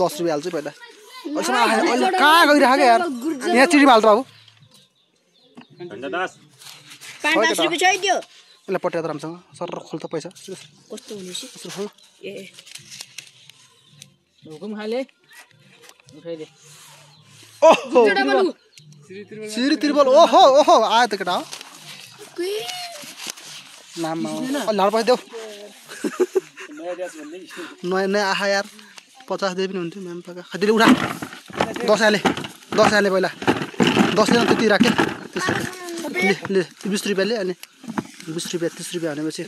दस रुपियाँ हाल्छु पहिला। कहाँ गइरहेको क्या यार? यहाँ चिडीमा हाल्छ त्यो यसलाई पट्याएर राम्रोसँग। सर खोल त पैसा। कस्तो खोल। ए ओहो! सिरी तिरुबल ओहो ओहो! आयो त केटा। हो। नाम लाड पैसा देऊ। नयाँ नयाँ आहा यार पचास दिए पनि हुन्थ्यो म्याम पाका खतिले उठा दस हाले दस हाले पहिला दसले त्यति राखेँ तिस रुपियाँ ले ले बिस रुपियाँले अनि बिस रुपियाँ तिस रुपियाँ भनेपछि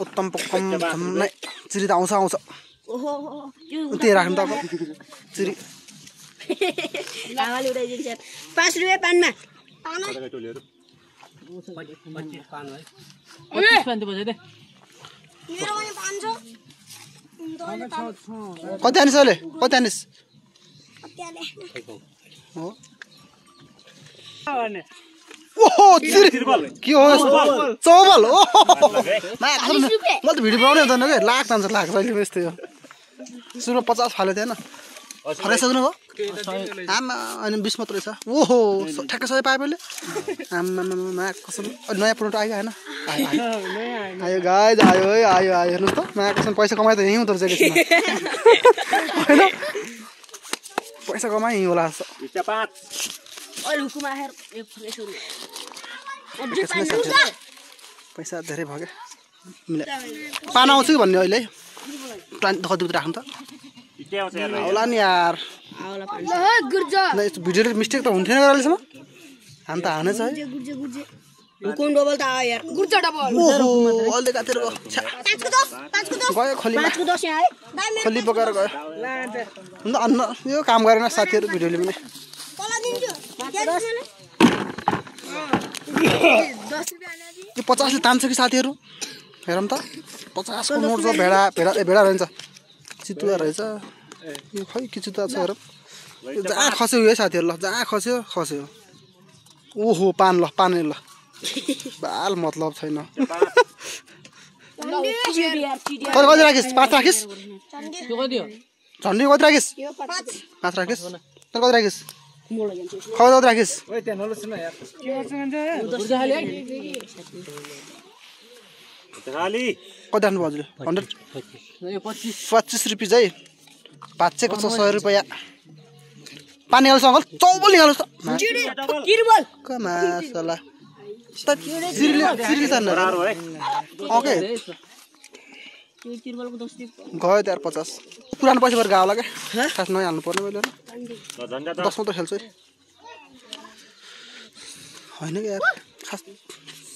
उत्तम पक्कम झम्मै चिरी त आउँछ आउँछ त्यही राख्नु त चिरी पाँच रुपियाँ पानमा दे कति हानिस् अहिले कति हानिस् हो ओहो चिरी के हो? चौबल ओहो मैले त भिडियो बनाउनै हुँदैन कि लाख जान्छ लाख जहिले यस्तै हो सुरुमा पचास फाल्यो थिएन फराइसक्नु भयो आमा अनि बिस मात्र रहेछ। ओहो स- ठ्याक्कै सबै पाएँ मैले आमा कसम। नयाँ प्रोडक्ट आयो होइन? आयो आयो। आयो। है आयो आयो। हेर्नुहोस् त मा कसम पैसा कमाए त यहीँ हुँदो रहेछ। होइन? पैसा कमाए यहीँ होला जस्तो। पैसा धेरै भयो क्या। मिला। पान आउँछु कि भन्ने अहिले? प्लान कति कति राख्नु त। होला नि यार। आउला ल यस्तो भिडियो मिस्टेक त हुन्थेन अहिलेसम्म हान त हानेछ है। गुर्जे गुर्जे हुकुम डबल त आयो यार। गुर्जा डबल। ओहो अहिले काटेर गयो। यहाँ है। खोली अन्न यो काम गरेन साथीहरू भिडियोले पनि। यो पचासले तान्छ कि साथीहरू? हेरौँ त। पचासको नोट छ भेडा भेडा भेडा रहन्छ। चितुवा रहेछ। खै के चितुवा छ हेरौँ यो जहाँ खस्यो है साथीहरू ल जहाँ खस्यो खस्यो। ओहो पान ल पान ल। बाल मतलब छैन। कति कति राखिस्? पाँच राखिस्? त्यो कति हो? झन्डी कति राखिस्? पाँच। राखिस्? तर कति राखिस्? कति कति राखिस्? गुर्जा खाले है खाली कति राख्नु भयो हजुरले? हन्ड्रेड? यो पच्चिस। पच्चिस रुपियाँ है। भाँचेको छ सय रुपियाँ। पानी निकाल्छ अङ्कल चौबल निकाल्नुहोस् मासला ओके। गयो त्यहाँ पचास। पुरानो पैसा भएर गयो होला क्या खास नयाँ हाल्नु पर्ने मैले दस दस मात्र खेल्छु है। होइन क्या यार। खास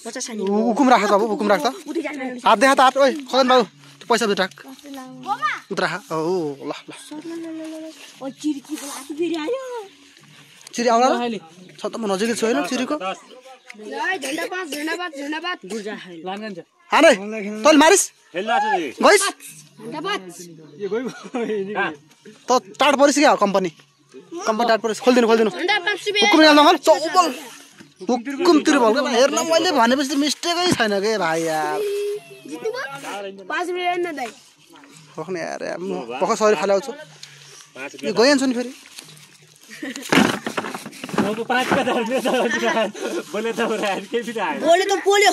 हुकुम राख त अब हुकुम राख त उतै जानु। हात देखा त हात। ओइ खगन बाबु पैसा उता हो ल ल चिरी चिरी आफू फेरि आयो चिरी आउला छ त म नजिकै छु होइन चिरीको तैँले मारिस् गइस् त टाढ परिस् क्या कम्पनी कम्पनी टाढ परिस् खोलिदिनु खोलिदिनु हुकुम चौबल हुकुम हेर्न मैले भनेपछि त मिस्टेकै छैन के भाइ यार यार, म भर्खर सरी यो गइहाल्छु नि फेरि। रुपियाँ पाँच बोले त केही पनि आयो। बोले त पोल्यो।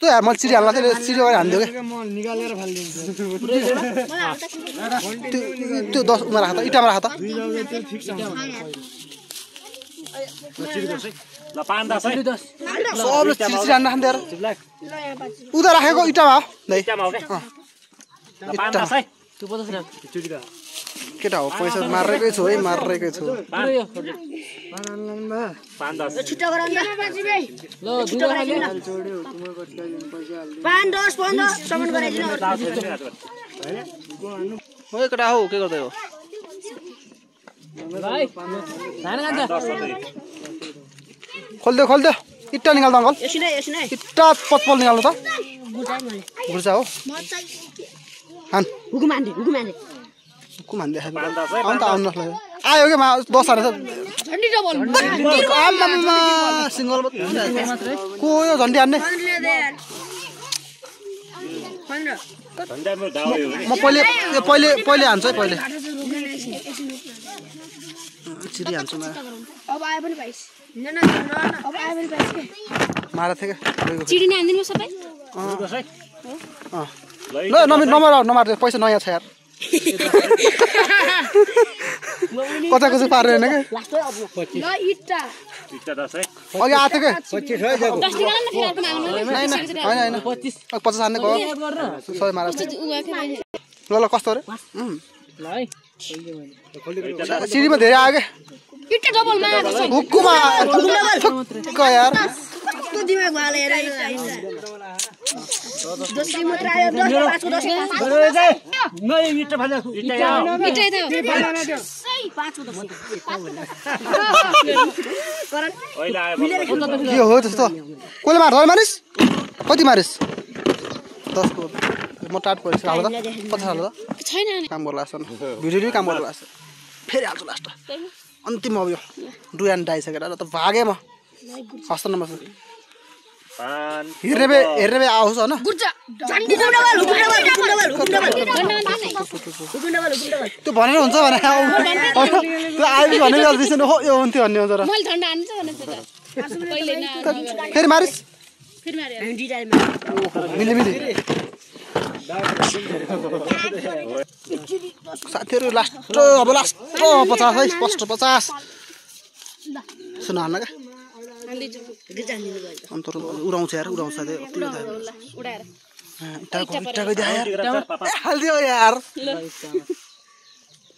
त्यो यार मैले चिरी हाल्न थिएँ चिरी गएर हानिदियो क्या त्यो त्यो दस उमा राख त इँटामा राख त सबले चिरी चिरी हान्न खान्थ्यो यार उता राखेको इँटामा हो। केटा हो पैसा मारेकै छु है मारेकै छु केटा हो के गर्दै हो खोलिदियो खोलिदियो इट्टा निकाल्दा अङ्कल इट्टा पचपल निकाल्नु त घुर्चा हो हान हुकुम हान्थे हुकुम हान्थे कुम हान्दे पाँच दस है आउनु त आउनु न आयो क्या मा दस झन्डी डबल आम्मामा सिङ्गल को यो झन्डी हान्ने? म पहिले पहिले पहिले हान्छु है पहिले। चिरी हान्छु मारा थियो क्या नै हानिदिनु सबै। ल ल नमिर नमार पैसा नयाँ छ यार। कता कता पारेन क्या? ल इट्टा। इट्टा दस है? अघि आएको थियो होइन होइन होइन पचास हान्ने गयो सबै मारा। ल ल कस्तो अरे? सिँढीमा धेरै आयो क्या? यार। के हो त्यस्तो। कसले मार धर मारिस? कति मारिस? दसको म टाट परेछ। हाल त। पचास हाल त? छैन काम गर्ला भिडियो काम गर्ला जस्तो। फेरि हाल्छु लास्ट अन्तिम अब यो। डुयान डाइसकेर त भागेँ म। हस्त नमस्ते हेर्ने बे हेर्ने बे आओस् होइन त्यो भनेर हुन्छ भने आइबी भने हो यो हुन्थ्यो भन्ने हुन्छ र फेरि मारिस फेरि मार्यो डिजाइनमा मिली मिली साथीहरू लास्ट अब लास्ट पचास है स्पष्ट पचास सुन हान्न क्या गिर्जा हानिदिनु भयो अन्त उडाउँछ यार उडाउँछ उडाएर। हालिदियो यार।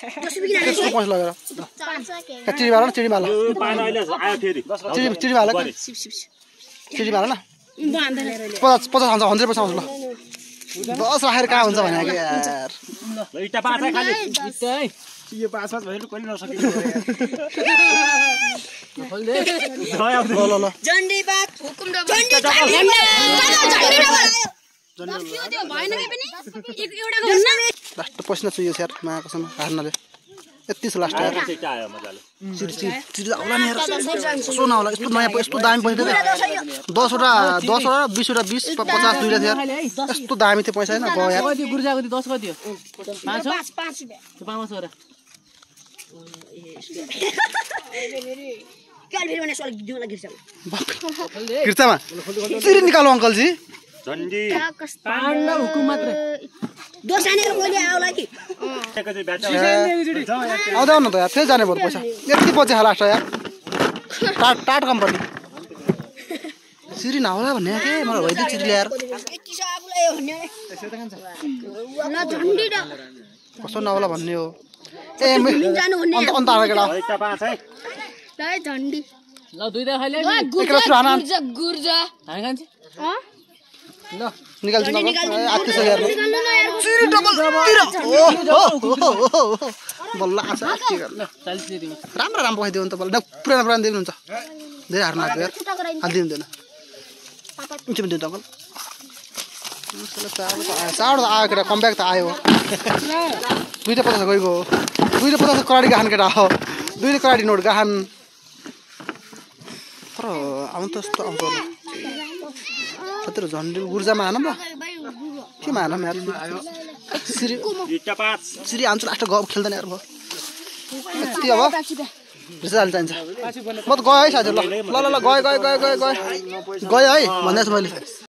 पैसा लगेर ए, चिडीमा हाल न चिडीमा हाल यो पान अहिले आयो फेरि चिडी चिडीमा हाल चिडीमा न पचास पचास हान्छ हन्ड्रेड पैसा आउँछ ल दस राखेर कहाँ हुन्छ भने यार ल इट्टा पाँच है खालि इट्टा है खोल्दे ल ल ल लास्ट पसिना चुयो यार माया कसम हार्नाले यति छ लास्ट यार आउला नि नहोला यस्तो नयाँ प- यस्तो दामी पैसा थियो दसवटा दसवटा बिसवटा बिस पचास दुइटा थियो यार यस्तो दामी थियो पैसा होइन गयो यार गुर्जाको दस कति हो क्या फेरि निकालो अङ्कलजी झन्डी न त यार त्यही जाने भयो पैसा। यति पछि लास्ट यार टाट टाट कम्पनी। चिरी नहोला भन्ने के मलाई भइदियो चिरी ल्याएर। झन्डी कस्तो नहोला भन्ने हो। ए मे- जानु भन्ने। अन्त केटा। है ल झन्डी। ल निकाल्छु हो हो हो हो बल्ल आछ के गर्नु दिनु राम्रो राम्रो पठाइदियो भने त बल्ल। पुरानो पुरानो दिनुहुन्छ। धेरै हार्नु लाग्यो यार हालिदिनु हुँदैन इन्चुमा दिनु त अङ्कल चाँडो त आयो। चाँडो त आयो केटा कमब्याक त आयो। दुइटा पचास गइगयो दुइटा पचास कराडी गाहान केटा हो। दुइटा कराडी नोट गाहान। आउनु त यस्तो आउँछ कतिरो झन्डी गुर्जामा हान न केमा हान यार? सिरी हान्छु लास्ट गफ खेल्दैन यार भयो। यति अब। रिसाल चाहिन्छ। म त गएँ है साथीहरू ल। ल ल गएँ गएँ गएँ गएँ गएँ। गएँ है भन्दैछु मैले